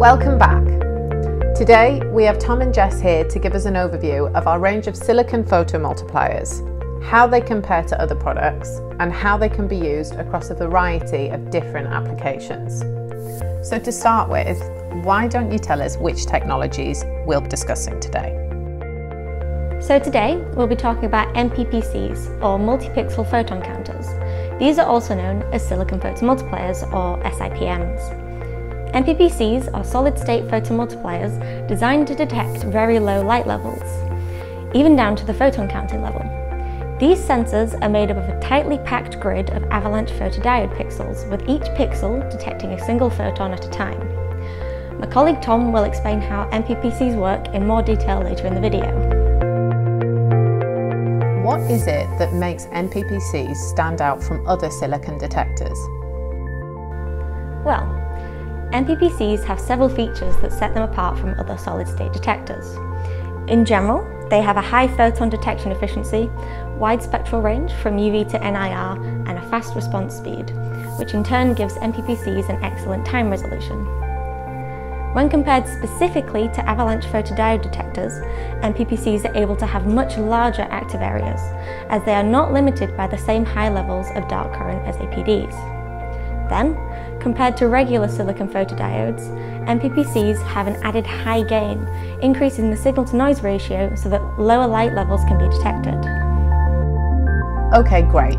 Welcome back. Today we have Tom and Jess here to give us an overview of our range of silicon photomultipliers, how they compare to other products, and how they can be used across a variety of different applications. So to start with, why don't you tell us which technologies we'll be discussing today? So today we'll be talking about MPPCs or multi-pixel photon counters. These are also known as silicon photomultipliers or SiPMs. MPPCs are solid-state photomultipliers designed to detect very low light levels, even down to the photon counting level. These sensors are made up of a tightly packed grid of avalanche photodiode pixels, with each pixel detecting a single photon at a time. My colleague Tom will explain how MPPCs work in more detail later in the video. What is it that makes MPPCs stand out from other silicon detectors? Well, MPPCs have several features that set them apart from other solid-state detectors. In general, they have a high photon detection efficiency, wide spectral range from UV to NIR, and a fast response speed, which in turn gives MPPCs an excellent time resolution. When compared specifically to avalanche photodiode detectors, MPPCs are able to have much larger active areas, as they are not limited by the same high levels of dark current as APDs. Then, compared to regular silicon photodiodes, MPPCs have an added high gain, increasing the signal-to-noise ratio so that lower light levels can be detected. Okay, great.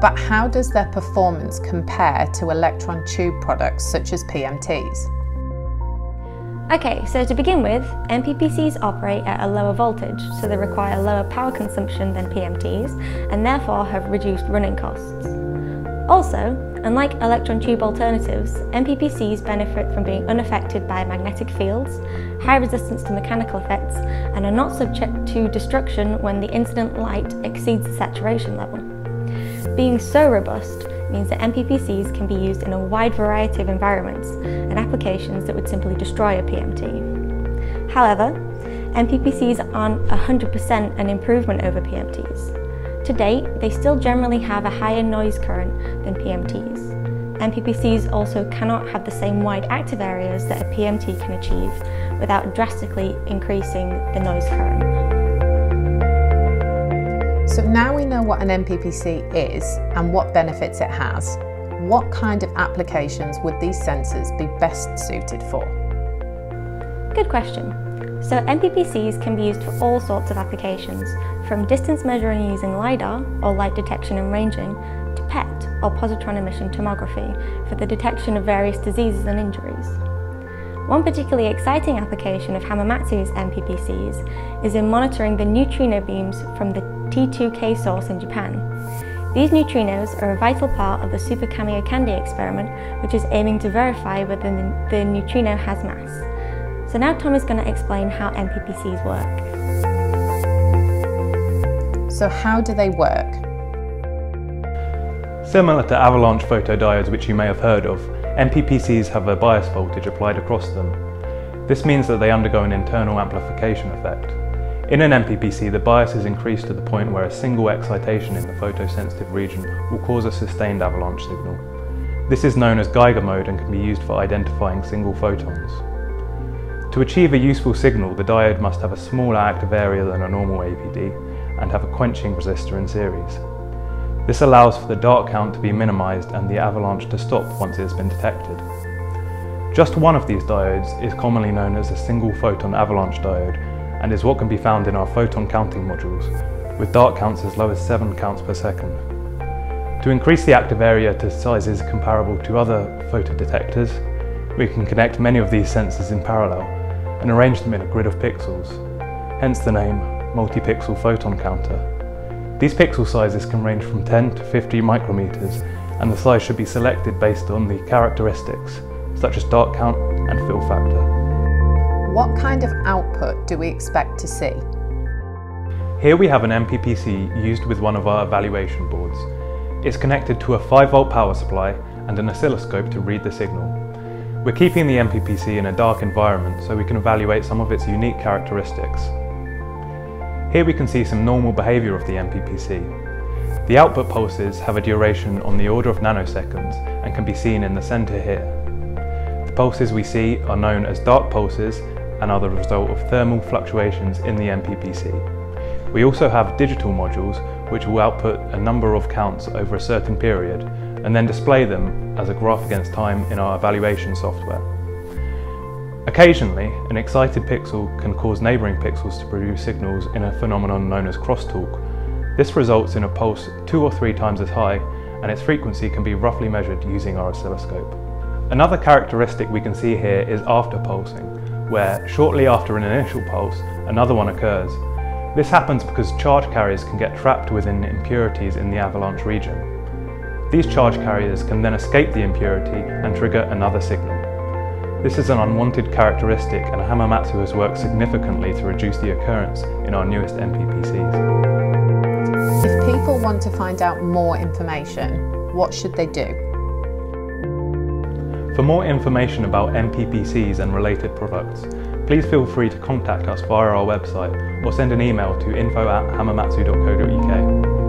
But how does their performance compare to electron tube products such as PMTs? Okay, so to begin with, MPPCs operate at a lower voltage, so they require lower power consumption than PMTs, and therefore have reduced running costs. Also, unlike electron tube alternatives, MPPCs benefit from being unaffected by magnetic fields, high resistance to mechanical effects, and are not subject to destruction when the incident light exceeds the saturation level. Being so robust means that MPPCs can be used in a wide variety of environments and applications that would simply destroy a PMT. However, MPPCs aren't 100% an improvement over PMTs. To date, they still generally have a higher noise current than PMTs. MPPCs also cannot have the same wide active areas that a PMT can achieve without drastically increasing the noise current. So now we know what an MPPC is and what benefits it has. What kind of applications would these sensors be best suited for? Good question. So MPPCs can be used for all sorts of applications, from distance measuring using LiDAR, or light detection and ranging, to PET, or positron emission tomography, for the detection of various diseases and injuries. One particularly exciting application of Hamamatsu's MPPCs is in monitoring the neutrino beams from the T2K source in Japan. These neutrinos are a vital part of the Super Kamiokande experiment, which is aiming to verify whether the neutrino has mass. So now Tom is going to explain how MPPCs work. So how do they work? Similar to avalanche photodiodes which you may have heard of, MPPCs have a bias voltage applied across them. This means that they undergo an internal amplification effect. In an MPPC, the bias is increased to the point where a single excitation in the photosensitive region will cause a sustained avalanche signal. This is known as Geiger mode and can be used for identifying single photons. To achieve a useful signal, the diode must have a smaller active area than a normal APD and have a quenching resistor in series. This allows for the dark count to be minimised and the avalanche to stop once it has been detected. Just one of these diodes is commonly known as a single photon avalanche diode and is what can be found in our photon counting modules, with dark counts as low as 7 counts per second. To increase the active area to sizes comparable to other photodetectors, we can connect many of these sensors in parallel and arrange them in a grid of pixels, hence the name multi-pixel photon counter. These pixel sizes can range from 10 to 50 micrometers and the size should be selected based on the characteristics such as dark count and fill factor. What kind of output do we expect to see? Here we have an MPPC used with one of our evaluation boards. It's connected to a 5 volt power supply and an oscilloscope to read the signal. We're keeping the MPPC in a dark environment so we can evaluate some of its unique characteristics. Here we can see some normal behaviour of the MPPC. The output pulses have a duration on the order of nanoseconds and can be seen in the centre here. The pulses we see are known as dark pulses and are the result of thermal fluctuations in the MPPC. We also have digital modules which will output a number of counts over a certain period and then display them as a graph against time in our evaluation software. Occasionally, an excited pixel can cause neighbouring pixels to produce signals in a phenomenon known as crosstalk. This results in a pulse two or three times as high and its frequency can be roughly measured using our oscilloscope. Another characteristic we can see here is after pulsing, where shortly after an initial pulse, another one occurs. This happens because charge carriers can get trapped within impurities in the avalanche region. These charge carriers can then escape the impurity and trigger another signal. This is an unwanted characteristic and Hamamatsu has worked significantly to reduce the occurrence in our newest MPPCs. If people want to find out more information, what should they do? For more information about MPPCs and related products, please feel free to contact us via our website or send an email to info at hamamatsu.co.uk.